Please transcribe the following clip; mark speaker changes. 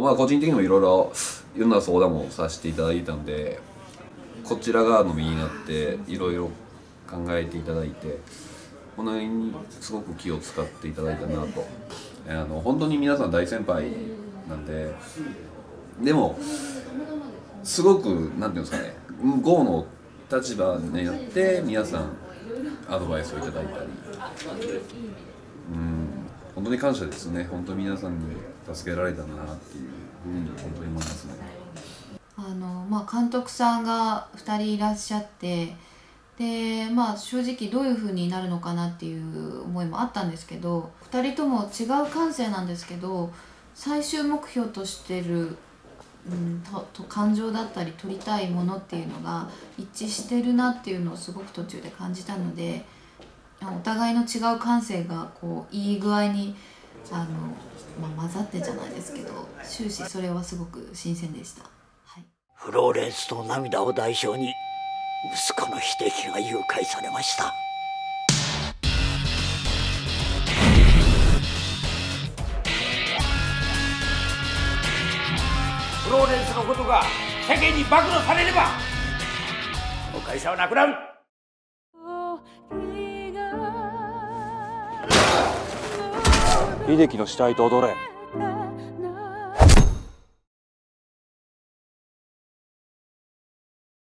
Speaker 1: まあ個人的にもいろいろいろんな相談もさせていただいたんでこちら側の身になっていろいろ考えていただいてこの辺にすごく気を使っていただいたなと。あの本当に皆さん大先輩なんででもすごくなんていうんですかね GO の立場になって皆さんアドバイスをいただいたり。うん。本当に感謝ですね本当に皆さんに助けられたなっていうふうに本当に思いますね。
Speaker 2: あのまあ、監督さんが2人いらっしゃってでまあ正直どういう風になるのかなっていう思いもあったんですけど2人とも違う感性なんですけど最終目標としてる、うん、とと感情だったり取りたいものっていうのが一致してるなっていうのをすごく途中で感じたのでお互いの違う感性がこういい具合にあの、まあ、混ざってじゃないですけど終始それはすごく新鮮でした。はい。
Speaker 3: フローレンスの涙を代償に息子の秀樹が誘拐されました。
Speaker 4: フローレンスのことが世間に暴露されればこの会社はなくなる。
Speaker 5: 秀樹の死体と踊れ。